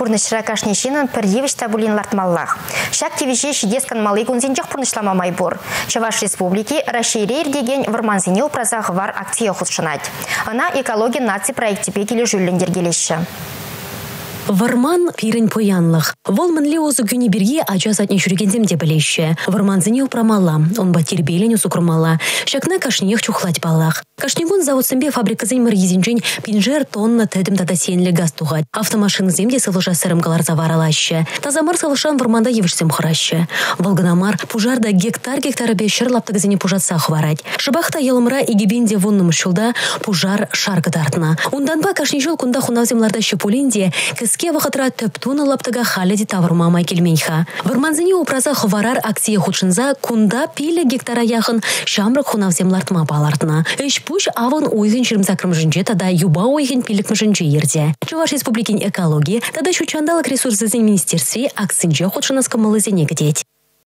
пурнышра кашнешинын пірдевіш табулин лартмаллах. Шак тевеше шидескан малы кунзинчах пурнышлама майбур. Чаваш республики расширейр деген варманзине упразах вар акция худшынать. Она экология наци проекте пекелі жүллендер келеші. Варман пирен поянлых. Вол мінле озы күні ача сатне жүргензем де білеші. Варман зіне упрамала, он ба тербелен усукрмала. Шакна кашнех чухлать балах. Кашнегун заводсымбе фабрика зеймір езінжен пинжер тонна тәдім тада сенлі газ туғат. Автомашин земде сылыша сырымгалар заваралашы. Тазамар сылышан варманда евішсем хырашы. Волганамар пужарда гектар-гектары бешір лаптыгызіне пужатса хварать. Шыбахта елымра игебенде вонным шулда пужар шаргы тартна. Унданба кашнежол кунда хунавземларда шыпулинде кіске вақытра төп туны лаптыга халеди тавырмамай келменха. Варманзыне упраза хварар акция худшынза кунда пиле гектара яхын шамрык хунавземлартма балартна. Эш пуш авын ойгын чирмзакрым жынже тада юба ойгын пилік мжынже ерде. Чуваш республикин экология тада шучандалык ресурсы министерстве акцинже худшынаскамылы зене гдеть.